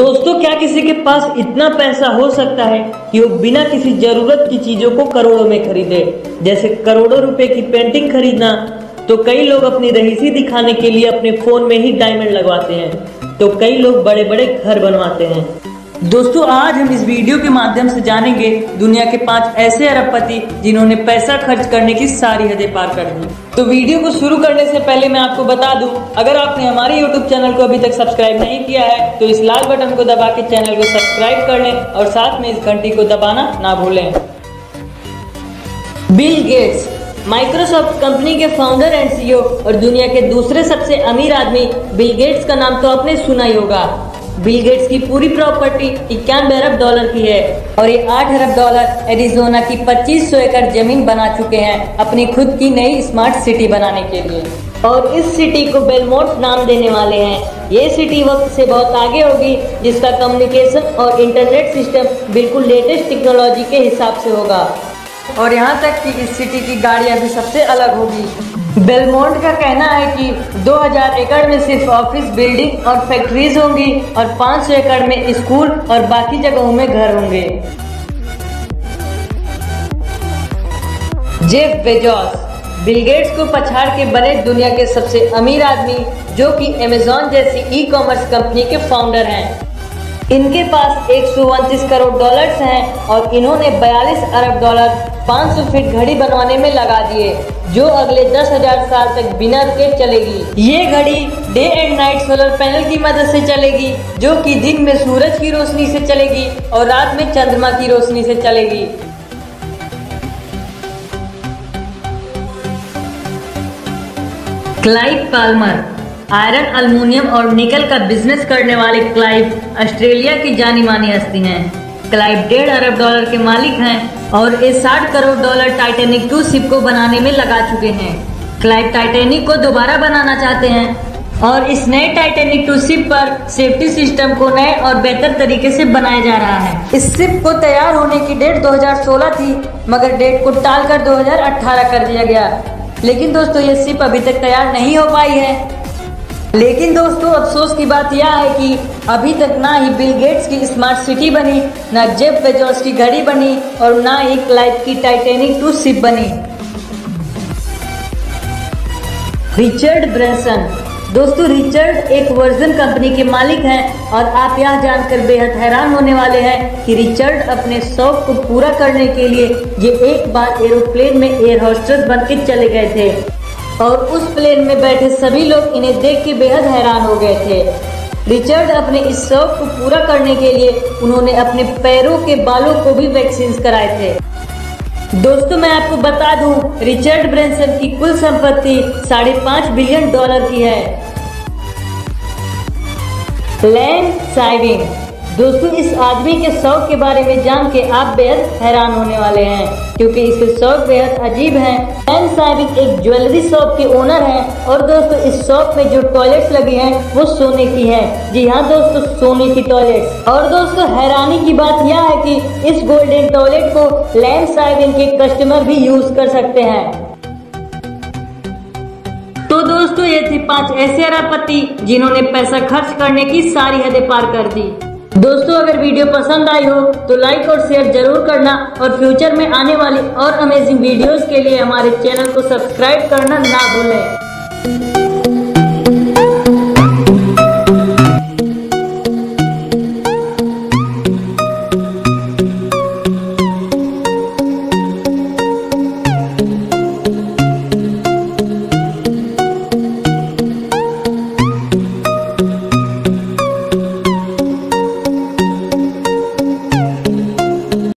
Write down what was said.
दोस्तों, क्या किसी के पास इतना पैसा हो सकता है कि वो बिना किसी ज़रूरत की चीज़ों को करोड़ों में खरीदे? जैसे करोड़ों रुपए की पेंटिंग खरीदना तो कई लोग अपनी रहीसी दिखाने के लिए अपने फ़ोन में ही डायमंड लगवाते हैं। तो कई लोग बड़े बड़े घर बनवाते हैं। दोस्तों, आज हम इस वीडियो के माध्यम से जानेंगे दुनिया के पाँच ऐसे अरबपति जिन्होंने पैसा खर्च करने की सारी हदें पार कर दी। तो वीडियो को शुरू करने से पहले मैं आपको बता दूँ, अगर आपने हमारे यूट्यूब चैनल को अभी तक सब्सक्राइब नहीं किया है तो इस लाल बटन को दबा के चैनल को सब्सक्राइब कर लें और साथ में इस घंटी को दबाना ना भूलें। बिल गेट्स माइक्रोसॉफ्ट कंपनी के फाउंडर एंड सीईओ और दुनिया के दूसरे सबसे अमीर आदमी बिल गेट्स का नाम तो आपने सुना ही होगा। बिल गेट्स की पूरी प्रॉपर्टी इक्यानवे अरब डॉलर की है और ये आठ अरब डॉलर एरिजोना की 2500 एकड़ ज़मीन बना चुके हैं अपनी खुद की नई स्मार्ट सिटी बनाने के लिए। और इस सिटी को बेलमोट नाम देने वाले हैं। ये सिटी वक्त से बहुत आगे होगी, जिसका कम्युनिकेशन और इंटरनेट सिस्टम बिल्कुल लेटेस्ट टेक्नोलॉजी के हिसाब से होगा। और यहाँ तक कि इस सिटी की गाड़ियाँ भी सबसे अलग होगी। बेलमोंट का कहना है कि 2000 एकड़ में सिर्फ़ ऑफ़िस बिल्डिंग और फैक्ट्रीज होंगी और 500 एकड़ में स्कूल और बाकी जगहों में घर होंगे। जेफ बेजोस, बिल गेट्स को पछाड़ के बने दुनिया के सबसे अमीर आदमी, जो कि अमेजोन जैसी ई कॉमर्स कंपनी के फाउंडर हैं। इनके पास एक करोड़ डॉलर्स हैं और इन्होंने 42 अरब डॉलर 500 फीट घड़ी बनवाने में लगा दिए, जो अगले दस हज़ार साल तक बिना रुके चलेगी। ये घड़ी day and night solar panel की मदद से चलेगी, जो कि दिन में सूरज की रोशनी से चलेगी और रात में चंद्रमा की रोशनी से चलेगी। क्लाइव पाल्मर आयरन, अल्मोनियम और निकल का बिज़नेस करने वाले क्लाइव ऑस्ट्रेलिया की जानी मानी हस्ती हैं। क्लाइव डेढ़ अरब डॉलर के मालिक हैं और ये साठ crore dollar Titanic two ship को बनाने में लगा चुके हैं। क्लाइव टाइटेनिक को दोबारा बनाना चाहते हैं और इस नए टाइटेनिक टू शिप पर सेफ्टी सिस्टम को नए और बेहतर तरीके से बनाया जा रहा है। इस शिप को तैयार होने की डेट 2016 थी, मगर डेट को टालकर 2018 कर दिया गया। लेकिन दोस्तों, ये शिप अभी तक तैयार नहीं हो पाई है। लेकिन दोस्तों, अफसोस की बात यह है कि अभी तक ना ही बिल गेट्स की स्मार्ट सिटी बनी, ना जेफ बेजोस की घड़ी बनी और ना ही क्लाइव की टाइटेनिक टू शिप बनी। रिचर्ड ब्रेंसन दोस्तों रिचर्ड एक वर्जन कंपनी के मालिक हैं और आप यह जानकर बेहद हैरान होने वाले हैं कि रिचर्ड अपने शौक को पूरा करने के लिए ये एक बार एरोप्लेन में एयर होस्टेस बनकर चले गए थे। और उस प्लेन में बैठे सभी लोग इन्हें देख के बेहद हैरान हो गए थे। रिचर्ड अपने इस शौक को पूरा करने के लिए उन्होंने अपने पैरों के बालों को भी वैक्सीन कराए थे। दोस्तों, मैं आपको बता दूँ, रिचर्ड ब्रेंसन की कुल संपत्ति साढ़े पाँच बिलियन डॉलर की है। लैंड साइविंग दोस्तों, इस आदमी के शौक के बारे में जान के आप बेहद हैरान होने वाले हैं, क्योंकि इसके शौक बेहद अजीब हैं। एन साबिक एक ज्वेलरी शॉप के ओनर हैं और दोस्तों, इस शॉप में जो टॉयलेट्स लगी हैं, वो सोने की है। जी हाँ दोस्तों, सोने की टॉयलेट्स और दोस्तों, हैरानी की बात यह है कि इस गोल्डन टॉयलेट को लैंड साइबिन के कस्टमर भी यूज़ कर सकते हैं। तो दोस्तों, ये थे पाँच ऐसे अरबपति जिन्होंने पैसा खर्च करने की सारी हदें पार कर दी। दोस्तों, अगर वीडियो पसंद आई हो तो लाइक और शेयर ज़रूर करना और फ्यूचर में आने वाली और अमेजिंग वीडियोस के लिए हमारे चैनल को सब्सक्राइब करना ना भूलें।